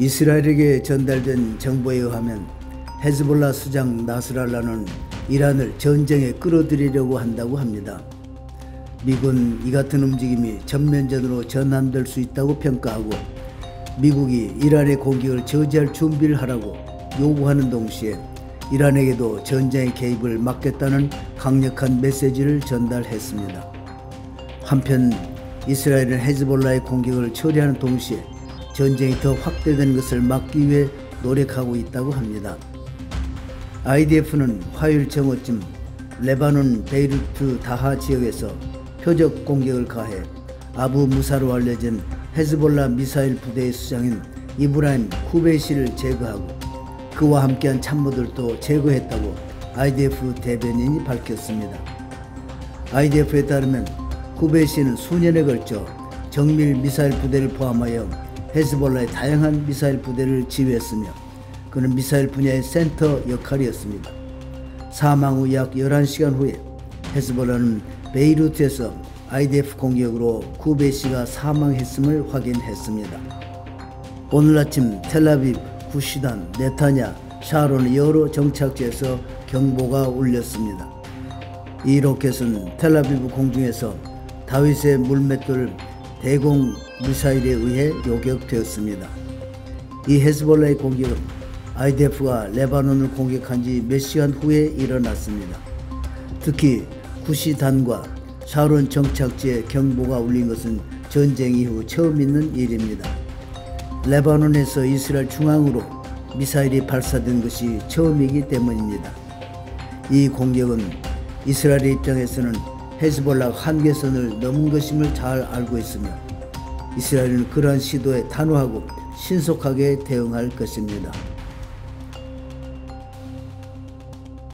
이스라엘에게 전달된 정보에 의하면 헤즈볼라 수장 나스랄라는 이란을 전쟁에 끌어들이려고 한다고 합니다. 미군 이 같은 움직임이 전면전으로 전환될 수 있다고 평가하고 미국이 이란의 공격을 저지할 준비를 하라고 요구하는 동시에 이란에게도 전쟁의 개입을 막겠다는 강력한 메시지를 전달했습니다. 한편 이스라엘은 헤즈볼라의 공격을 처리하는 동시에 전쟁이 더 확대되는 것을 막기 위해 노력하고 있다고 합니다. IDF는 화요일 정오쯤 레바논 베이루트 다하 지역에서 표적 공격을 가해 아부 무사로 알려진 헤즈볼라 미사일 부대의 수장인 이브라임 쿠베시를 제거하고 그와 함께한 참모들도 제거했다고 IDF 대변인이 밝혔습니다. IDF에 따르면 쿠베시는 수년에 걸쳐 정밀 미사일 부대를 포함하여 헤즈볼라의 다양한 미사일 부대를 지휘했으며 그는 미사일 분야의 센터 역할이었습니다. 사망 후 약 11시간 후에 헤즈볼라는 베이루트에서 IDF 공격으로 쿠베시가 사망했음을 확인했습니다. 오늘 아침 텔라비브, 구시단, 네타냐, 샤론의 여러 정착지에서 경보가 울렸습니다. 이 로켓은 텔라비브 공중에서 다윗의 물맷돌 대공 미사일에 의해 요격되었습니다. 이 헤즈볼라의 공격은 IDF가 레바논을 공격한 지 몇 시간 후에 일어났습니다. 특히 구시단과 샤론 정착지에 경보가 울린 것은 전쟁 이후 처음 있는 일입니다. 레바논에서 이스라엘 중앙으로 미사일이 발사된 것이 처음이기 때문입니다. 이 공격은 이스라엘 입장에서는 헤즈볼라 한계선을 넘은 것임을 잘 알고 있으며 이스라엘은 그러한 시도에 단호하고 신속하게 대응할 것입니다.